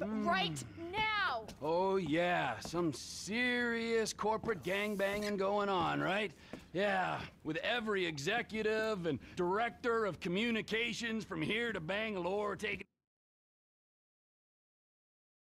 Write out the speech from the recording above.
leave right now! Oh, yeah, some serious corporate gangbanging going on, right? Yeah, with every executive and director of communications from here to Bangalore taking.